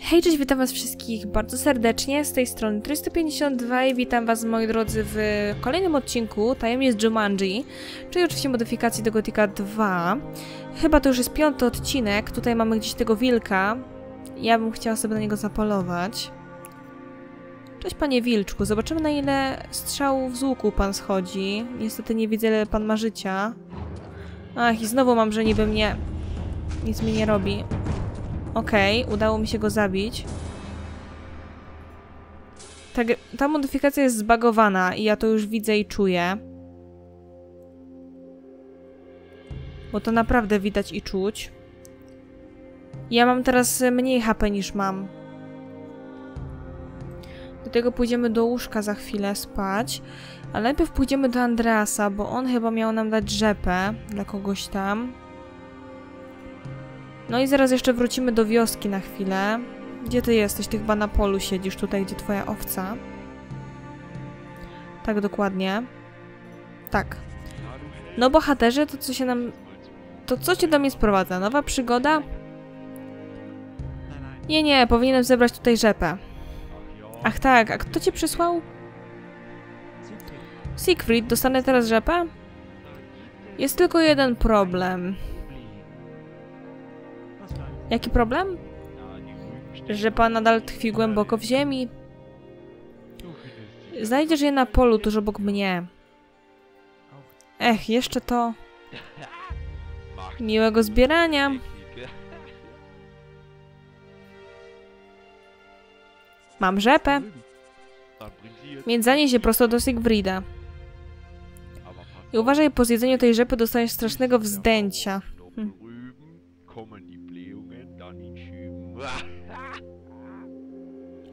Hej, cześć, witam was wszystkich bardzo serdecznie, z tej strony 352 i witam was moi drodzy w kolejnym odcinku Tajemnic Jumanji, czyli oczywiście modyfikacji do Gothica 2. Chyba to już jest piąty odcinek, tutaj mamy gdzieś tego wilka, ja bym chciała sobie na niego zapolować. Cześć panie wilczku, zobaczymy na ile strzałów z łuku pan schodzi. Niestety nie widzę ile pan ma życia. Ach, i znowu mam, że niby mnie... nic mi nie robi. Okej, okay, udało mi się go zabić. Ta, ta modyfikacja jest zbagowana i ja to już widzę i czuję. Bo to naprawdę widać i czuć. Ja mam teraz mniej HP niż mam. Do tego pójdziemy do łóżka za chwilę spać. Ale najpierw pójdziemy do Andreasa, bo on chyba miał nam dać rzepę dla kogoś tam. No i zaraz jeszcze wrócimy do wioski na chwilę. Gdzie ty jesteś? Ty chyba na polu siedzisz, tutaj gdzie twoja owca. Tak, dokładnie. Tak. No bohaterze, to co się nam... To co cię do mnie sprowadza? Nowa przygoda? Nie, nie, powinienem zebrać tutaj rzepę. Ach tak, a kto cię przysłał? Siegfried, dostanę teraz rzepę? Jest tylko jeden problem. Jaki problem? Że pan nadal tkwi głęboko w ziemi. Znajdziesz je na polu tuż obok mnie. Ech, jeszcze to. Miłego zbierania. Mam rzepę. Więc zanieś się prosto do Sigfrida. I uważaj, po zjedzeniu tej rzepy dostaniesz strasznego wzdęcia. Hm.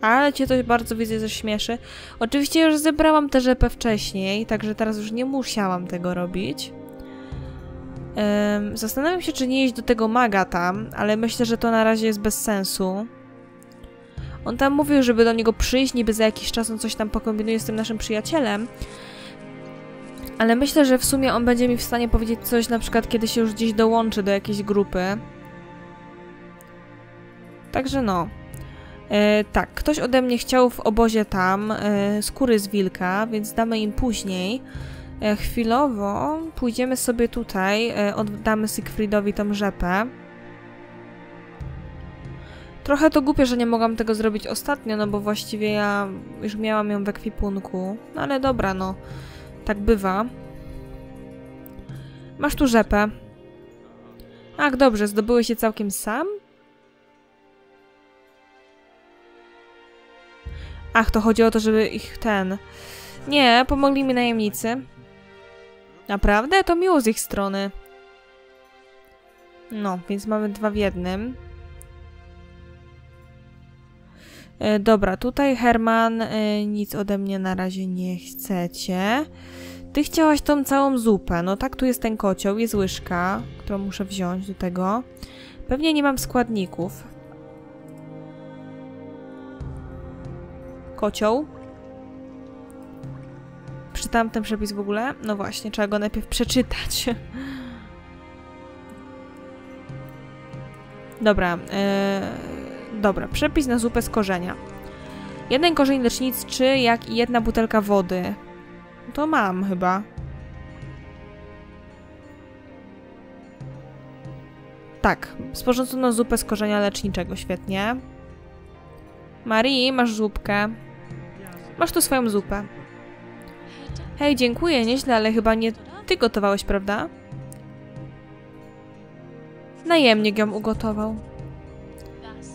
Ale cię to bardzo widzę, że śmieszy. Oczywiście już zebrałam tę rzepę wcześniej, także teraz już nie musiałam tego robić. Um, zastanawiam się, czy nie iść do tego maga tam, ale myślę, że to na razie jest bez sensu. On tam mówił, żeby do niego przyjść, niby za jakiś czas on coś tam pokombinuje z tym naszym przyjacielem. Ale myślę, że w sumie on będzie mi w stanie powiedzieć coś, na przykład kiedy się już gdzieś dołączy do jakiejś grupy. Także no. E, tak, ktoś ode mnie chciał w obozie tam e, skóry z wilka, więc damy im później. E, chwilowo pójdziemy sobie tutaj, e, oddamy Siegfriedowi tą rzepę. Trochę to głupie, że nie mogłam tego zrobić ostatnio, no bo właściwie ja już miałam ją w ekwipunku. No ale dobra, no. Tak bywa. Masz tu rzepę. Ach, dobrze, zdobyłeś się całkiem sam? Ach, to chodzi o to, żeby ich ten... Nie, pomogli mi najemnicy. Naprawdę? To miło z ich strony. No, więc mamy dwa w jednym. E, dobra, tutaj Herman, e, nic ode mnie na razie nie chcecie. Ty chciałaś tą całą zupę. No tak, tu jest ten kocioł, jest łyżka, którą muszę wziąć do tego. Pewnie nie mam składników. Kocioł. Przeczytałam ten przepis w ogóle? No właśnie, trzeba go najpierw przeczytać. Dobra, yy, dobra, przepis na zupę z korzenia. Jeden korzeń leczniczy, jak i jedna butelka wody. To mam chyba. Tak, sporządzono zupę z korzenia leczniczego, świetnie. Marii, masz zupkę. Masz tu swoją zupę. Hej, dziękuję, nieźle, ale chyba nie ty gotowałeś, prawda? Najemnik ją ugotował.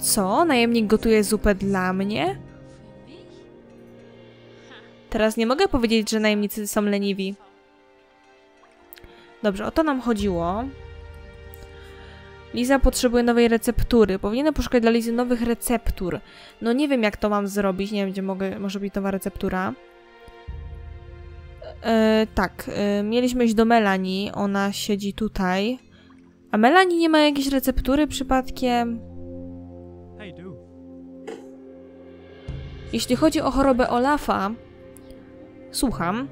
Co? Najemnik gotuje zupę dla mnie? Teraz nie mogę powiedzieć, że najemnicy są leniwi. Dobrze, o to nam chodziło. Liza potrzebuje nowej receptury. Powinienem poszukać dla Lizy nowych receptur. No nie wiem, jak to mam zrobić. Nie wiem, gdzie mogę, może być nowa receptura. E, tak, e, mieliśmy iść do Melanie. Ona siedzi tutaj. A Melanie nie ma jakiejś receptury przypadkiem? Jeśli chodzi o chorobę Olafa, słucham.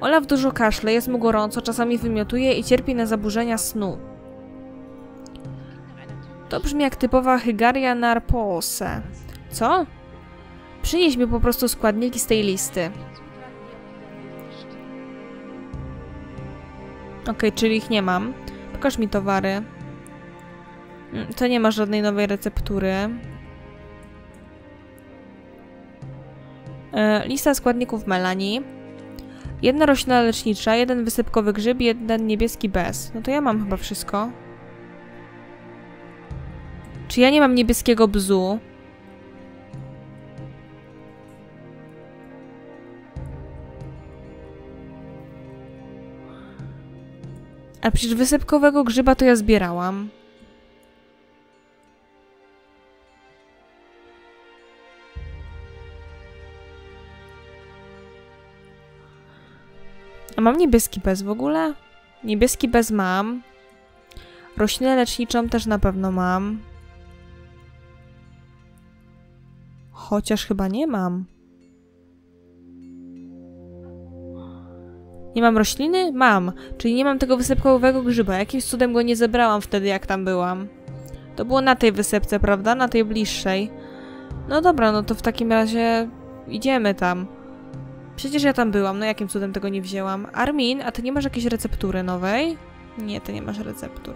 Olaf dużo kaszle, jest mu gorąco, czasami wymiotuje i cierpi na zaburzenia snu. To brzmi jak typowa Hygaria narpose. Co? Przynieś mi po prostu składniki z tej listy. Ok, czyli ich nie mam. Pokaż mi towary. Mm, To nie ma żadnej nowej receptury. E, lista składników melanii. Jedna roślina lecznicza, jeden wysypkowy grzyb, jeden niebieski bez. No to ja mam chyba wszystko. Czy ja nie mam niebieskiego bzu? A przecież wysypkowego grzyba to ja zbierałam. A mam niebieski bez w ogóle? Niebieski bez mam. Roślinę leczniczą też na pewno mam. Chociaż chyba nie mam. Nie mam rośliny? Mam. Czyli nie mam tego wysypkowego grzyba. Jakimś cudem go nie zebrałam wtedy, jak tam byłam. To było na tej wysepce, prawda? Na tej bliższej. No dobra, no to w takim razie idziemy tam. Przecież ja tam byłam, no jakim cudem tego nie wzięłam? Armin, a ty nie masz jakiejś receptury nowej? Nie, ty nie masz receptur.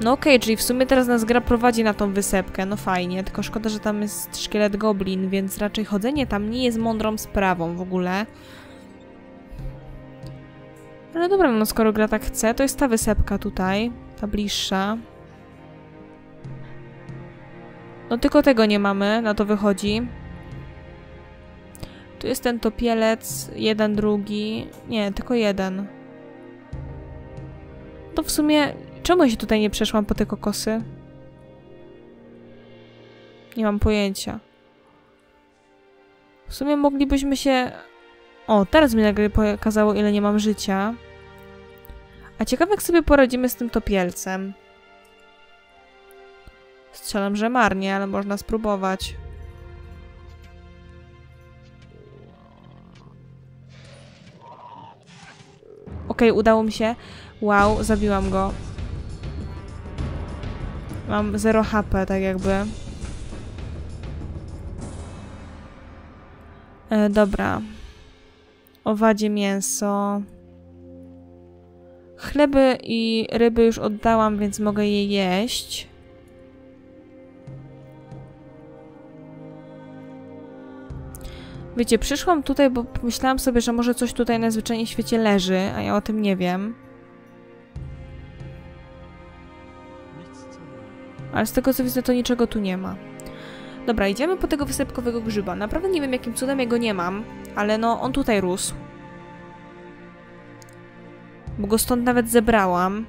No okej, czyli w sumie teraz nas gra prowadzi na tą wysepkę, no fajnie, tylko szkoda, że tam jest szkielet goblin, więc raczej chodzenie tam nie jest mądrą sprawą w ogóle. Ale dobra, no skoro gra tak chce, to jest ta wysepka tutaj, ta bliższa. No tylko tego nie mamy, na to wychodzi. Tu jest ten topielec, jeden, drugi. Nie, tylko jeden. To w sumie, czemu ja się tutaj nie przeszłam po te kokosy? Nie mam pojęcia. W sumie moglibyśmy się... O, teraz mi nagle pokazało, ile nie mam życia. A ciekawe, jak sobie poradzimy z tym topielcem. Strzelam, że marnie, ale można spróbować. Okej, okay, udało mi się. Wow, zabiłam go. Mam 0 HP, tak jakby. E, dobra. Owadzie mięso. Chleby i ryby już oddałam, więc mogę je jeść. Wiecie, przyszłam tutaj, bo myślałam sobie, że może coś tutaj na zwyczajnie świecie leży, a ja o tym nie wiem. Ale z tego co widzę, to niczego tu nie ma. Dobra, idziemy po tego wysypkowego grzyba. Naprawdę nie wiem, jakim cudem jego nie mam, ale no, on tutaj rósł. Bo go stąd nawet zebrałam.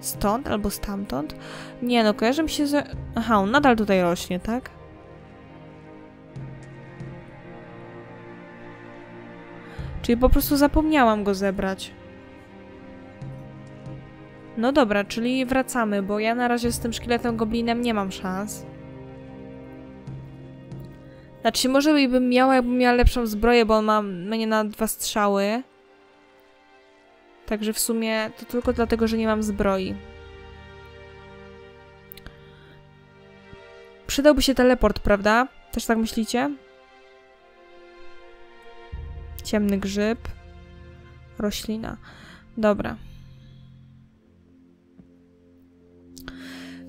Stąd albo stamtąd? Nie no, kojarzy mi się, że... Aha, on nadal tutaj rośnie, tak? Czyli po prostu zapomniałam go zebrać. No dobra, czyli wracamy, bo ja na razie z tym szkieletem goblinem nie mam szans. Znaczy, może bym miała, jakbym miała lepszą zbroję, bo on ma mnie na dwa strzały. Także w sumie to tylko dlatego, że nie mam zbroi. Przydałby się teleport, prawda? Też tak myślicie? Ciemny grzyb. Roślina. Dobra.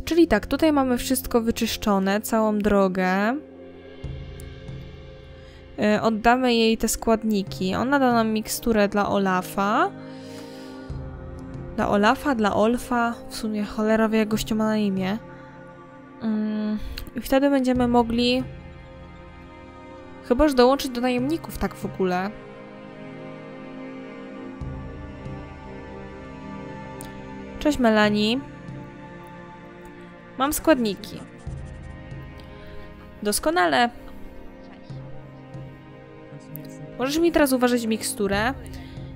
Czyli tak, tutaj mamy wszystko wyczyszczone, całą drogę. Yy, oddamy jej te składniki. Ona da nam miksturę dla Olafa. Dla Olafa, dla Olfa. W sumie cholera wie, jak gościu ma na imię. Yy, I wtedy będziemy mogli... Chybaż dołączyć do najemników tak w ogóle. Cześć Melanie. Mam składniki. Doskonale. Możesz mi teraz uważać miksturę.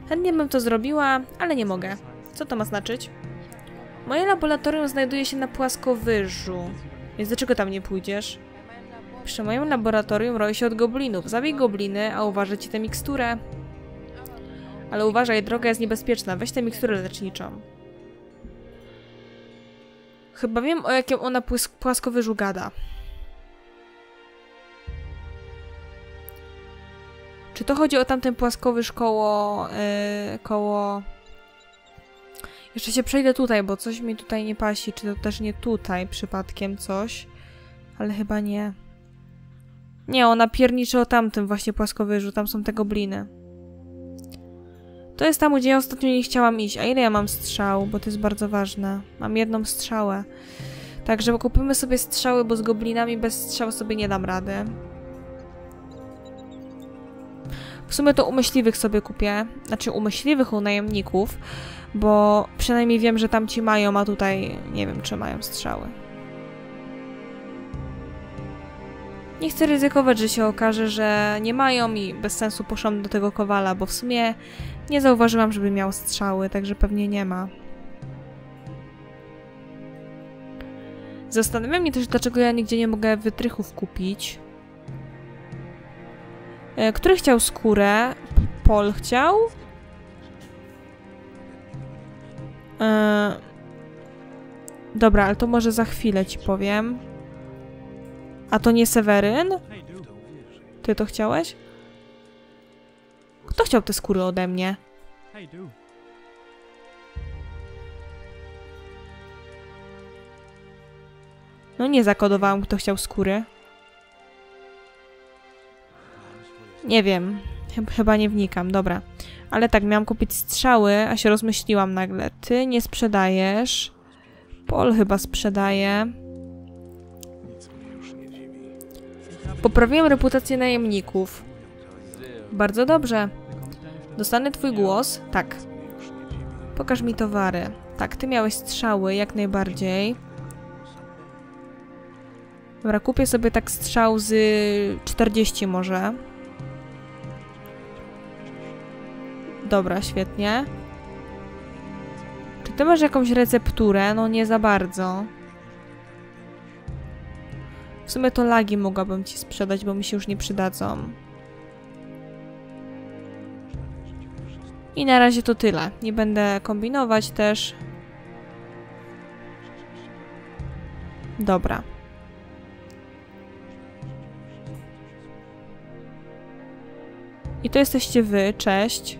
Chętnie bym to zrobiła, ale nie mogę. Co to ma znaczyć? Moje laboratorium znajduje się na płaskowyżu. Więc dlaczego tam nie pójdziesz? Przy moim laboratorium roi się od goblinów. Zabij gobliny, a uważaj ci tę miksturę. Ale uważaj, droga jest niebezpieczna. Weź tę miksturę leczniczą. Chyba wiem, o jakim ona płaskowyżu gada. Czy to chodzi o tamten płaskowyż koło... Yy, koło... Jeszcze się przejdę tutaj, bo coś mi tutaj nie pasi. Czy to też nie tutaj przypadkiem coś? Ale chyba nie. Nie, ona pierniczy o tamtym właśnie płaskowyżu. Tam są te gobliny. To jest tam, gdzie ja ostatnio nie chciałam iść. A ile ja mam strzał? Bo to jest bardzo ważne. Mam jedną strzałę. Także kupimy sobie strzały, bo z goblinami bez strzał sobie nie dam rady. W sumie to u myśliwych sobie kupię. Znaczy u myśliwych, u najemników. Bo przynajmniej wiem, że tamci mają, a tutaj nie wiem, czy mają strzały. Nie chcę ryzykować, że się okaże, że nie mają i bez sensu poszłam do tego kowala, bo w sumie nie zauważyłam, żeby miał strzały, także pewnie nie ma. Zastanawia mnie też, dlaczego ja nigdzie nie mogę wytrychów kupić. E, który chciał skórę? Pol chciał? E... Dobra, ale to może za chwilę ci powiem. A to nie Seweryn? Ty to chciałeś? Kto chciał te skóry ode mnie? No nie zakodowałam, kto chciał skóry. Nie wiem. Chyba nie wnikam, dobra. Ale tak, miałam kupić strzały, a się rozmyśliłam nagle. Ty nie sprzedajesz. Pol chyba sprzedaje. Poprawiłem reputację najemników. Bardzo dobrze. Dostanę twój głos? Tak. Pokaż mi towary. Tak, ty miałeś strzały, jak najbardziej. Dobra, kupię sobie tak strzał z 40 może. Dobra, świetnie. Czy ty masz jakąś recepturę? No nie za bardzo. W sumie to lagi mogłabym ci sprzedać, bo mi się już nie przydadzą. I na razie to tyle. Nie będę kombinować też. Dobra. I to jesteście wy, cześć.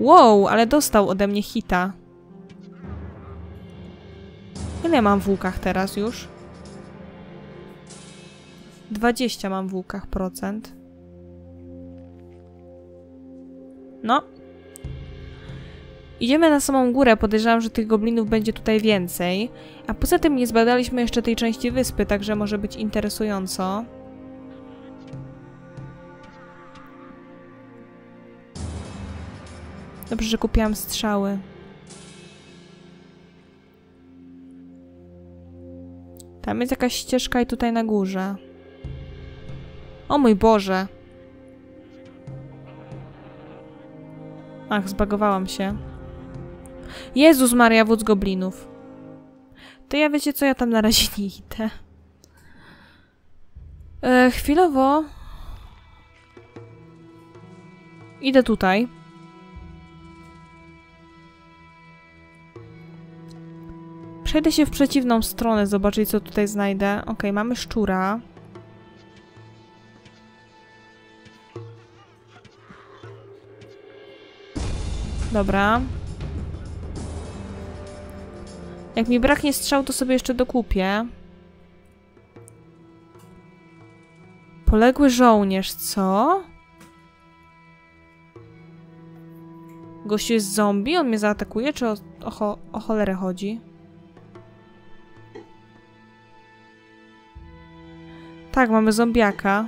Wow, ale dostał ode mnie hita. Ile mam w łukach teraz już? 20 mam w łukach procent. No. Idziemy na samą górę, podejrzewam, że tych goblinów będzie tutaj więcej. A poza tym nie zbadaliśmy jeszcze tej części wyspy, także może być interesująco. Dobrze, że kupiłam strzały. Tam jest jakaś ścieżka i tutaj na górze. O mój Boże! Ach, zbagowałam się. Jezus Maria, wódz goblinów. To ja wiecie co, ja tam na razie nie idę. E, chwilowo... Idę tutaj. Przejdę się w przeciwną stronę, zobaczyć co tutaj znajdę. Ok, mamy szczura. Dobra. Jak mi braknie strzał, to sobie jeszcze dokupię. Poległy żołnierz, co? Gościu jest zombie? On mnie zaatakuje, czy o, o, o cholerę chodzi? Tak, mamy zombiaka.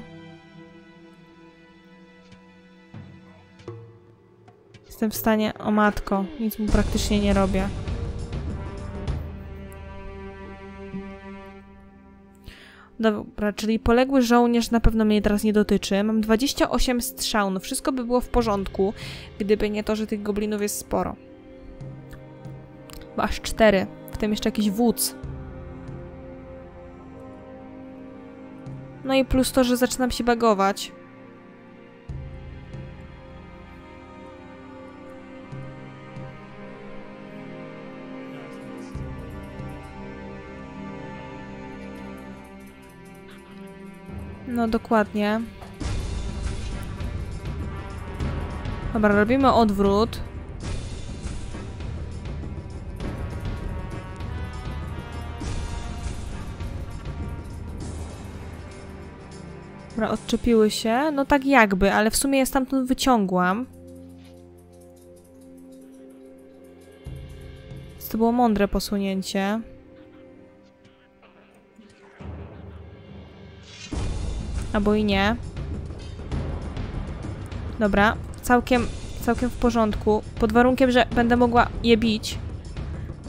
Jestem w stanie... O matko, nic mu praktycznie nie robię. Dobra, czyli poległy żołnierz na pewno mnie teraz nie dotyczy. Mam 28 strzał, no wszystko by było w porządku, gdyby nie to, że tych goblinów jest sporo. Bo aż 4, w tym jeszcze jakiś wódz. No i plus to, że zaczynam się bagować. No dokładnie. Dobra, robimy odwrót. Dobra, odczepiły się. No tak jakby, ale w sumie ja stamtąd wyciągłam. To było mądre posunięcie. Albo i nie. Dobra, całkiem, całkiem w porządku. Pod warunkiem, że będę mogła je bić,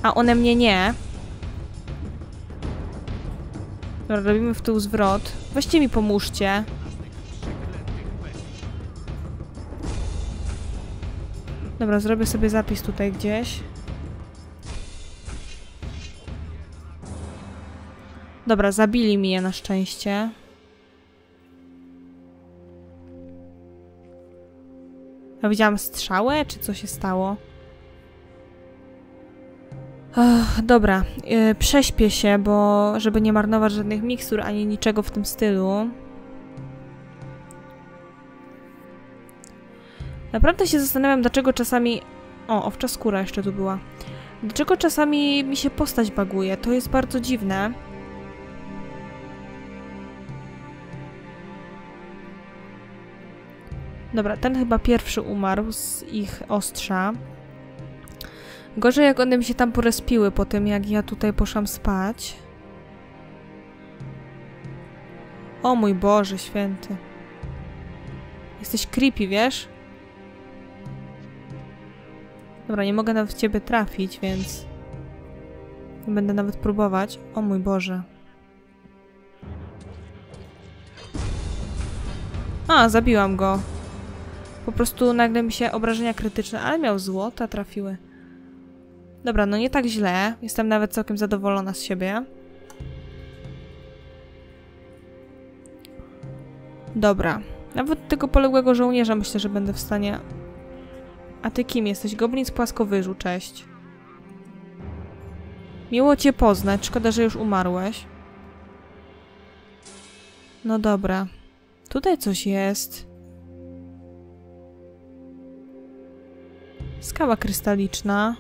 a one mnie nie. Dobra, robimy w tył zwrot. Weźcie mi pomóżcie. Dobra, zrobię sobie zapis tutaj gdzieś. Dobra, zabili mi je na szczęście. Ja widziałam strzałę, czy co się stało? Ach, dobra, yy, prześpię się, bo żeby nie marnować żadnych mikstur ani niczego w tym stylu. Naprawdę się zastanawiam, dlaczego czasami... O, owcza skóra jeszcze tu była. Dlaczego czasami mi się postać baguje? To jest bardzo dziwne. Dobra, ten chyba pierwszy umarł z ich ostrza. Gorzej jak one mi się tam porespiły po tym, jak ja tutaj poszłam spać. O mój Boże święty. Jesteś creepy, wiesz? Dobra, nie mogę nawet w ciebie trafić, więc... Nie będę nawet próbować. O mój Boże. A, zabiłam go. Po prostu nagle mi się obrażenia krytyczne, ale miał złota, trafiły. Dobra, no nie tak źle. Jestem nawet całkiem zadowolona z siebie. Dobra. Nawet tego poległego żołnierza myślę, że będę w stanie... A ty kim jesteś? Goblin z płaskowyżu, cześć. Miło cię poznać. Szkoda, że już umarłeś. No dobra. Tutaj coś jest. Skała krystaliczna.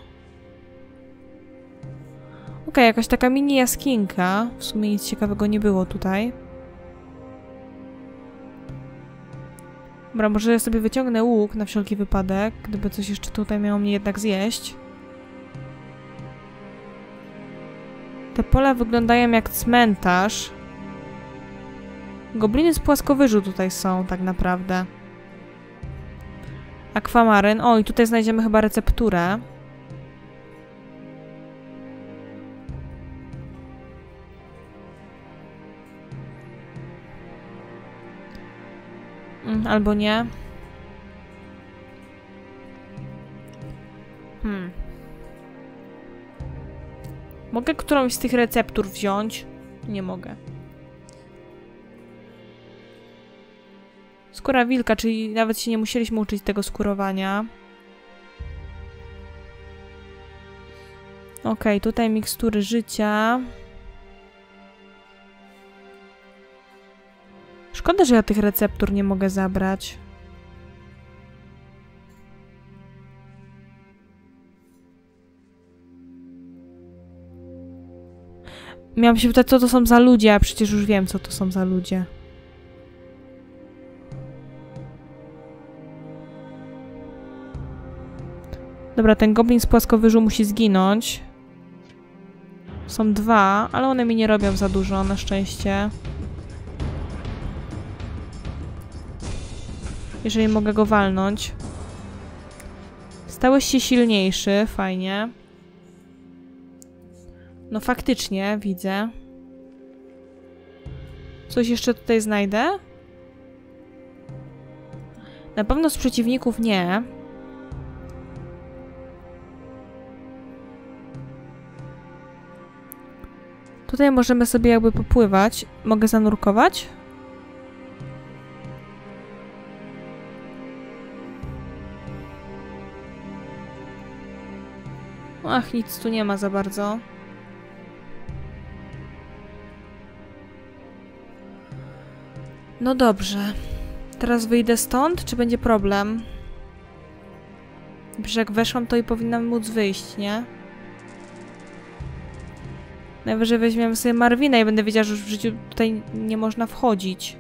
Okay, jakaś taka mini jaskinka. W sumie nic ciekawego nie było tutaj. Dobra, może ja sobie wyciągnę łuk na wszelki wypadek, gdyby coś jeszcze tutaj miało mnie jednak zjeść. Te pola wyglądają jak cmentarz. Gobliny z płaskowyżu tutaj są tak naprawdę. Akwamaryn. O, i tutaj znajdziemy chyba recepturę. Mm, albo nie. Hmm. Mogę którąś z tych receptur wziąć? Nie mogę. Skóra wilka, czyli nawet się nie musieliśmy uczyć tego skórowania. Ok, tutaj mikstury życia. Szkoda, że ja tych receptur nie mogę zabrać. Miałam się pytać, co to są za ludzie, a przecież już wiem, co to są za ludzie. Dobra, ten goblin z płaskowyżu musi zginąć. Są dwa, ale one mi nie robią za dużo, na szczęście. Jeżeli mogę go walnąć. Stałeś się silniejszy, fajnie. No faktycznie, widzę. Coś jeszcze tutaj znajdę? Na pewno z przeciwników nie. Tutaj możemy sobie jakby popływać. Mogę zanurkować? Ach, nic tu nie ma za bardzo. No dobrze. Teraz wyjdę stąd, czy będzie problem? Jak weszłam, to i powinnam móc wyjść, nie? Najwyżej weźmiemy sobie Marwina i będę wiedziała, że już w życiu tutaj nie można wchodzić.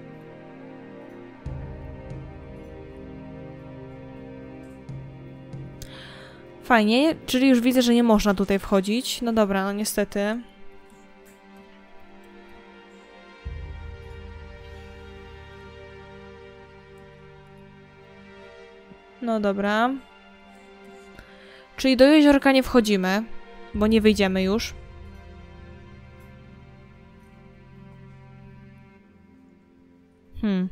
Fajnie, czyli już widzę, że nie można tutaj wchodzić. No dobra, no niestety. No dobra. Czyli do jeziorka nie wchodzimy, bo nie wyjdziemy już. Hmm.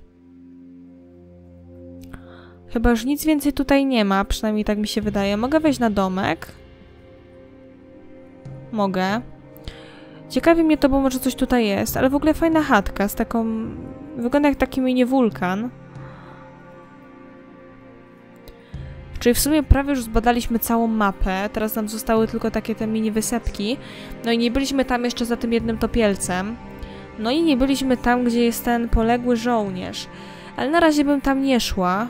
Chyba już nic więcej tutaj nie ma, przynajmniej tak mi się wydaje. Mogę wejść na domek? Mogę. Ciekawi mnie to, bo może coś tutaj jest, ale w ogóle fajna chatka z taką... Wygląda jak taki mini wulkan. Czyli w sumie prawie już zbadaliśmy całą mapę, teraz nam zostały tylko takie te mini wysepki. No i nie byliśmy tam jeszcze za tym jednym topielcem. No i nie byliśmy tam, gdzie jest ten poległy żołnierz. Ale na razie bym tam nie szła.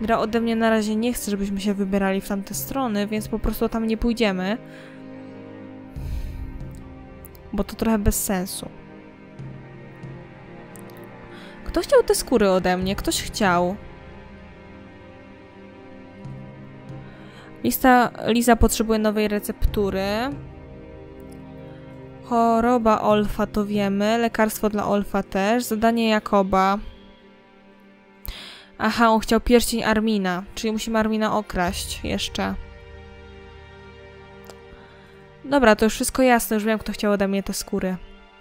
Gra ode mnie na razie nie chce, żebyśmy się wybierali w tamte strony, więc po prostu tam nie pójdziemy. Bo to trochę bez sensu. Kto chciał te skóry ode mnie? Ktoś chciał. Lista, Liza potrzebuje nowej receptury. Choroba Olfa to wiemy. Lekarstwo dla Olfa też. Zadanie Jakoba. Aha, on chciał pierścień Armina. Czyli musimy Armina okraść jeszcze. Dobra, to już wszystko jasne. Już wiem, kto chciał ode mnie te skóry.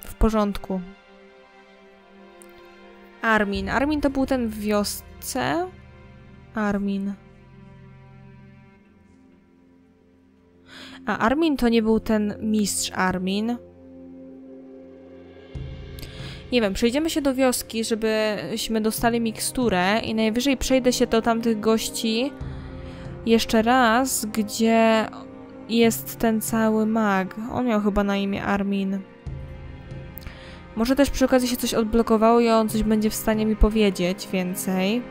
W porządku. Armin. Armin to był ten w wiosce? Armin. A Armin to nie był ten mistrz Armin. Nie wiem, przejdziemy się do wioski, żebyśmy dostali miksturę i najwyżej przejdę się do tamtych gości jeszcze raz, gdzie jest ten cały mag. On miał chyba na imię Armin. Może też przy okazji się coś odblokowało i on coś będzie w stanie mi powiedzieć więcej.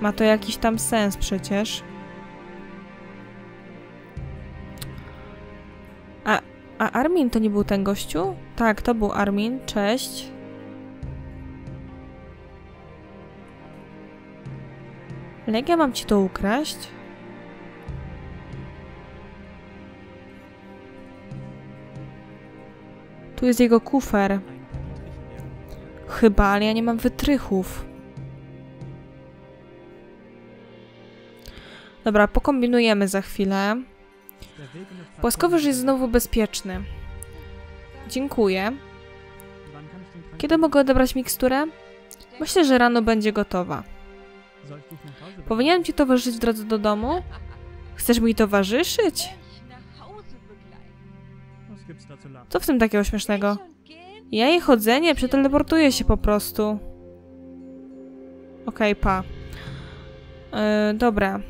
Ma to jakiś tam sens przecież. A Armin to nie był ten gościu? Tak, to był Armin. Cześć. Ale jak ja mam ci to ukraść? Tu jest jego kufer. Chyba, ale ja nie mam wytrychów. Dobra, pokombinujemy za chwilę. Płaskowyż jest znowu bezpieczny. Dziękuję. Kiedy mogę odebrać miksturę? Myślę, że rano będzie gotowa. Powinienem ci towarzyszyć w drodze do domu? Chcesz mi towarzyszyć? Co w tym takiego śmiesznego? Ja jej chodzenie przeteleportuję się po prostu. Okej, okay, pa. Yy, dobra.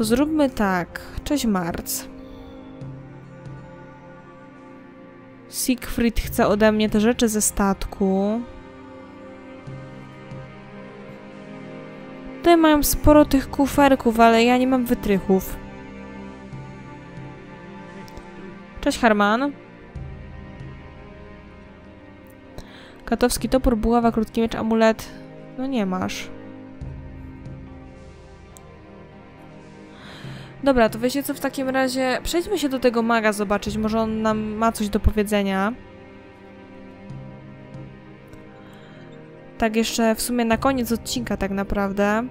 To zróbmy tak. Cześć Marc. Siegfried chce ode mnie te rzeczy ze statku. Tutaj mają sporo tych kuferków, ale ja nie mam wytrychów. Cześć Harman. Katowski topór, buława, krótki miecz, amulet. No nie masz. Dobra, to wiecie co, w takim razie przejdźmy się do tego maga zobaczyć, może on nam ma coś do powiedzenia. Tak jeszcze w sumie na koniec odcinka tak naprawdę.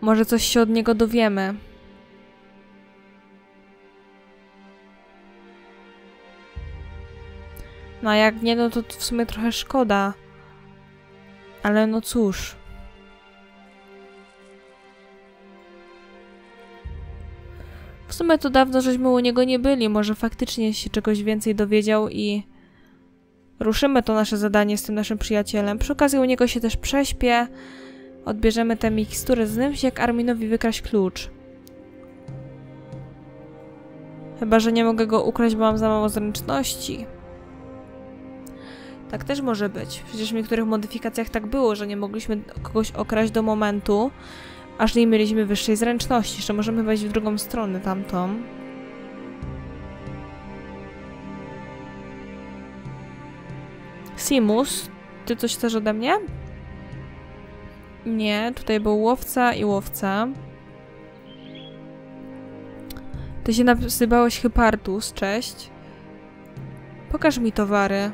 Może coś się od niego dowiemy. No a jak nie, no to w sumie trochę szkoda. Ale no cóż... W sumie to dawno żeśmy u niego nie byli, może faktycznie się czegoś więcej dowiedział i... Ruszymy to nasze zadanie z tym naszym przyjacielem. Przy okazji u niego się też prześpię. Odbierzemy tę miksturę z nim, jak Arminowi wykraść klucz. Chyba, że nie mogę go ukraść, bo mam za mało zręczności. Tak też może być. Przecież w niektórych modyfikacjach tak było, że nie mogliśmy kogoś okraść do momentu, aż nie mieliśmy wyższej zręczności. Jeszcze możemy wejść w drugą stronę tamtą. Simus, ty coś chcesz ode mnie? Nie, tutaj był łowca i łowca. Ty się nasypałeś Hypartus, cześć. Pokaż mi towary.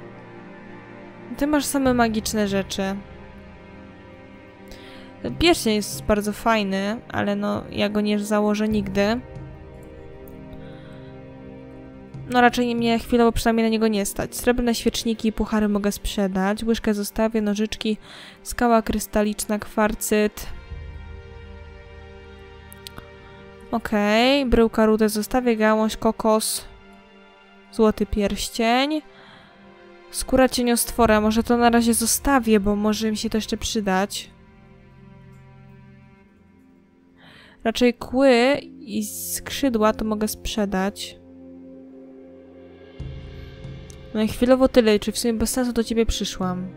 Ty masz same magiczne rzeczy. Pierścień jest bardzo fajny, ale no, ja go nie założę nigdy. No raczej mnie chwilowo przynajmniej na niego nie stać. Srebrne świeczniki i puchary mogę sprzedać. Łyżkę zostawię, nożyczki, skała krystaliczna, kwarcyt. Okej, okay. bryłka rudę zostawię, gałąź, kokos, złoty pierścień. Skóra cieniostwora, może to na razie zostawię, bo może mi się to jeszcze przydać. Raczej kły i skrzydła to mogę sprzedać. No i chwilowo tyle, czy w sumie bez sensu do ciebie przyszłam.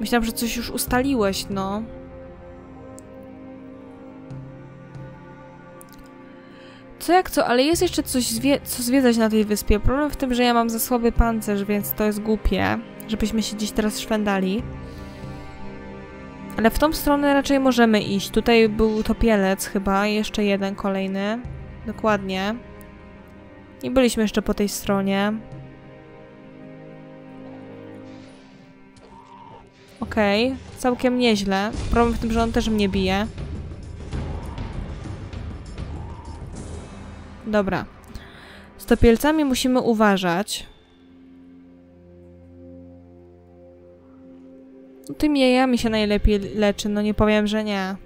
Myślałam, że coś już ustaliłeś, no. Co jak co, ale jest jeszcze coś zwie co zwiedzać na tej wyspie. Problem w tym, że ja mam za słaby pancerz, więc to jest głupie, żebyśmy się gdzieś teraz szwendali. Ale w tą stronę raczej możemy iść. Tutaj był topielec chyba, jeszcze jeden kolejny. Dokładnie. Nie byliśmy jeszcze po tej stronie. Okej, okay. całkiem nieźle. Problem w tym, że on też mnie bije. Dobra. Z topielcami musimy uważać. Tymi jajami się najlepiej leczy, no nie powiem, że nie.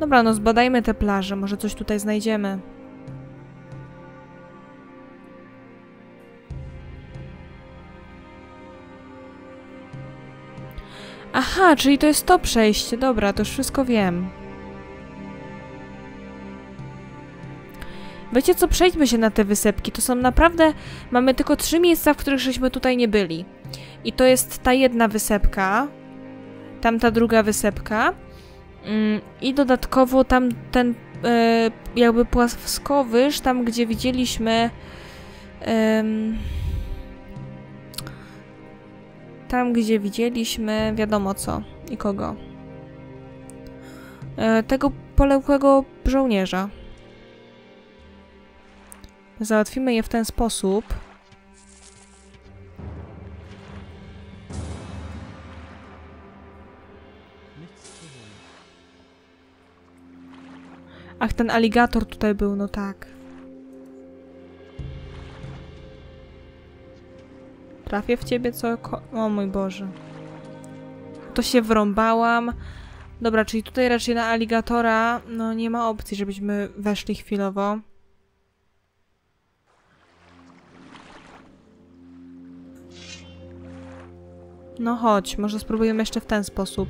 Dobra, no zbadajmy te plaże, może coś tutaj znajdziemy. Aha, czyli to jest to przejście. Dobra, to już wszystko wiem. Wiecie co, przejdźmy się na te wysepki. To są naprawdę... Mamy tylko trzy miejsca, w których żeśmy tutaj nie byli. I to jest ta jedna wysepka. Tamta druga wysepka. Mm, I dodatkowo tam ten e, jakby płaskowyż, tam gdzie widzieliśmy tam gdzie widzieliśmy wiadomo co i kogo. E, tego poległego żołnierza. Załatwimy je w ten sposób. Ach, ten aligator tutaj był, no tak. Trafię w ciebie co? O mój Boże. To się wrąbałam. Dobra, czyli tutaj raczej na aligatora no nie ma opcji, żebyśmy weszli chwilowo. No chodź, może spróbujemy jeszcze w ten sposób.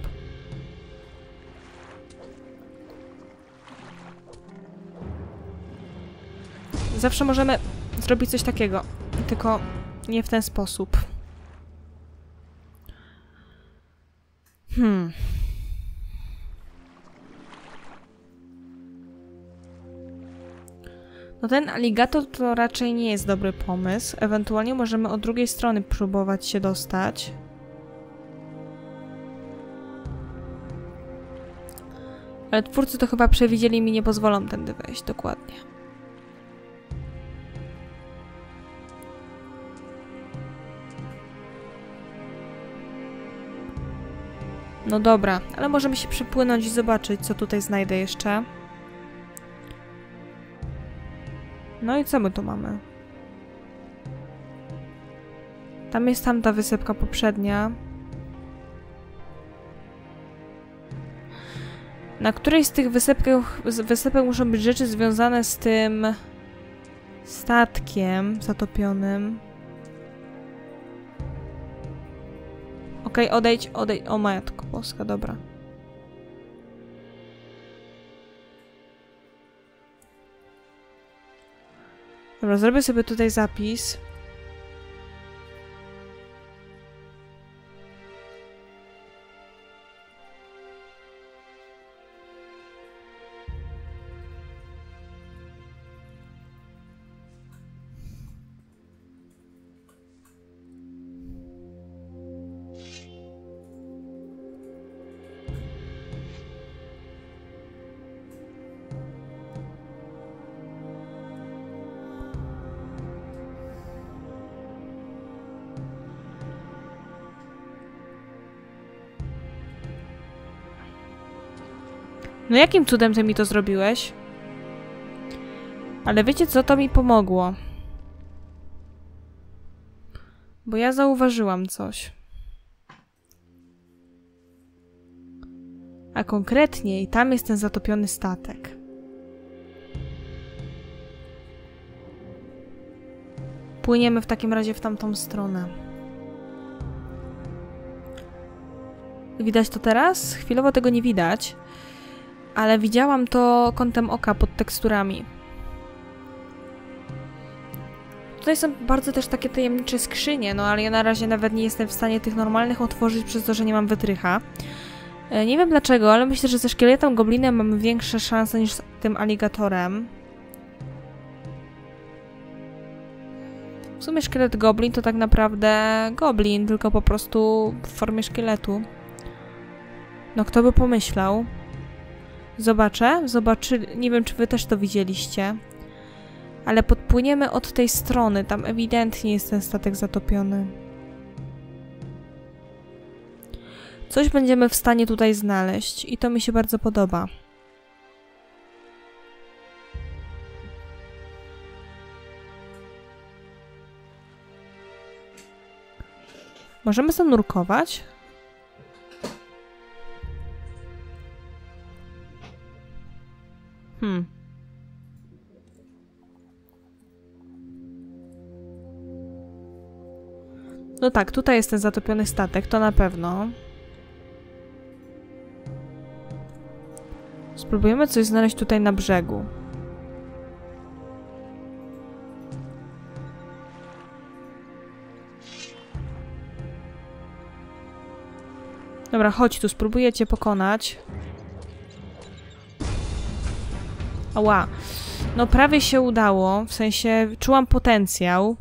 Zawsze możemy zrobić coś takiego, tylko nie w ten sposób. Hmm. No ten aligator to raczej nie jest dobry pomysł. Ewentualnie możemy od drugiej strony próbować się dostać. Ale twórcy to chyba przewidzieli mi nie pozwolą tędy wejść, dokładnie. No dobra, ale możemy się przepłynąć i zobaczyć, co tutaj znajdę jeszcze. No i co my tu mamy? Tam jest tamta wysepka poprzednia. Na której z tych wysepkach, wysepek muszą być rzeczy związane z tym statkiem zatopionym. Okej, okay, odejdź, odejdź. O matko boska, dobra. Dobra, zrobię sobie tutaj zapis. No jakim cudem ty mi to zrobiłeś? Ale wiecie co, to mi pomogło. Bo ja zauważyłam coś. A konkretniej, tam jest ten zatopiony statek. Płyniemy w takim razie w tamtą stronę. Widać to teraz? Chwilowo tego nie widać ale widziałam to kątem oka pod teksturami. Tutaj są bardzo też takie tajemnicze skrzynie, no ale ja na razie nawet nie jestem w stanie tych normalnych otworzyć przez to, że nie mam wytrycha. E, nie wiem dlaczego, ale myślę, że ze szkieletem goblinem mamy większe szanse niż z tym aligatorem. W sumie szkielet goblin to tak naprawdę goblin, tylko po prostu w formie szkieletu. No kto by pomyślał? Zobaczę, zobaczy, nie wiem czy wy też to widzieliście, ale podpłyniemy od tej strony, tam ewidentnie jest ten statek zatopiony. Coś będziemy w stanie tutaj znaleźć i to mi się bardzo podoba. Możemy zanurkować? Hmm. No tak, tutaj jest ten zatopiony statek, to na pewno. Spróbujemy coś znaleźć tutaj na brzegu. Dobra, chodź tu, spróbuję cię pokonać. Ała. No prawie się udało, w sensie czułam potencjał.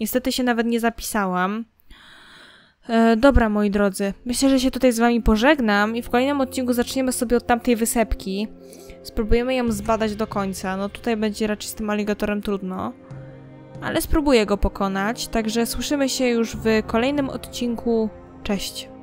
Niestety się nawet nie zapisałam. E, dobra, moi drodzy, myślę, że się tutaj z wami pożegnam i w kolejnym odcinku zaczniemy sobie od tamtej wysepki. Spróbujemy ją zbadać do końca. No tutaj będzie raczej z tym aligatorem trudno. Ale spróbuję go pokonać, także słyszymy się już w kolejnym odcinku. Cześć!